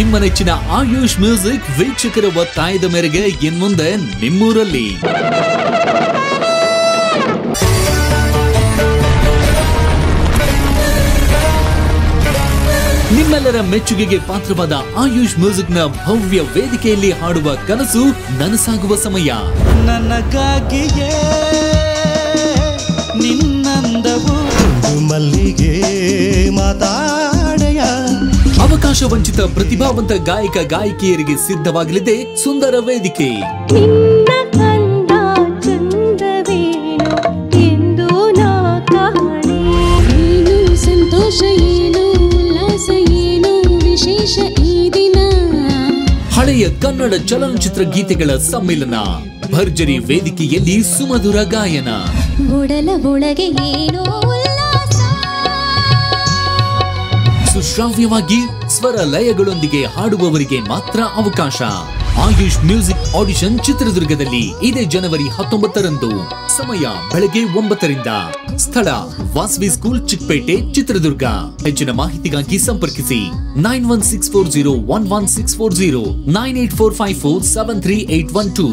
ನಿಮ್ಮ ನೆಚ್ಚಿನ ಆಯುಷ್ ಮ್ಯೂಸಿಕ್ ವೀಕ್ಷಕರ ಒತ್ತಾಯದ ಮೇರೆಗೆ ಇನ್ಮುಂದೆ ನಿಮ್ಮೂರಲ್ಲಿ. ನಿಮ್ಮೆಲ್ಲರ ಮೆಚ್ಚುಗೆಗೆ ಪಾತ್ರವಾದ ಆಯುಷ್ ಮ್ಯೂಸಿಕ್ನ ಭವ್ಯ ವೇದಿಕೆಯಲ್ಲಿ ಹಾಡುವ ಕನಸು ನನಸಾಗುವ ಸಮಯ. ನನಗಾಗಿಯೇ. ಅವಕಾಶ ವಂಚಿತ ಪ್ರತಿಭಾವಂತ ಗಾಯಕ ಗಾಯಕಿಯರಿಗೆ ಸಿದ್ಧವಾಗಲಿದೆ ಸುಂದರ ವೇದಿಕೆ. ಹಳೆಯ ಕನ್ನಡ ಚಲನಚಿತ್ರ ಗೀತೆಗಳ ಸಮ್ಮಿಲನ ಭರ್ಜರಿ ವೇದಿಕೆಯಲ್ಲಿ ಸುಮಧುರ ಗಾಯನ. ಒಡಲ ಒಳಗೆ ಏನೋ ಉಲ್ಲಾಸ ಸುಶ್ರಾವ್ಯವಾಗಿ ಸ್ವರ ಲಯಗಳೊಂದಿಗೆ ಹಾಡುವವರಿಗೆ ಮಾತ್ರ ಅವಕಾಶ. ಆಯುಷ್ ಮ್ಯೂಸಿಕ್ ಆಡಿಷನ್ ಚಿತ್ರದುರ್ಗದಲ್ಲಿ ಇದೇ ಜನವರಿ ಹತ್ತೊಂಬತ್ತರಂದು ಸಮಯ ಬೆಳಗ್ಗೆ ಒಂಬತ್ತರಿಂದ. ಸ್ಥಳ ವಾಸವಿ ಸ್ಕೂಲ್ ಚಿಕ್ಕಪೇಟೆ, ಚಿತ್ರದುರ್ಗ. ಹೆಚ್ಚಿನ ಮಾಹಿತಿಗಾಗಿ ಸಂಪರ್ಕಿಸಿ nine one six four zero one one six four zero, nine eight four five four seven three eight one two.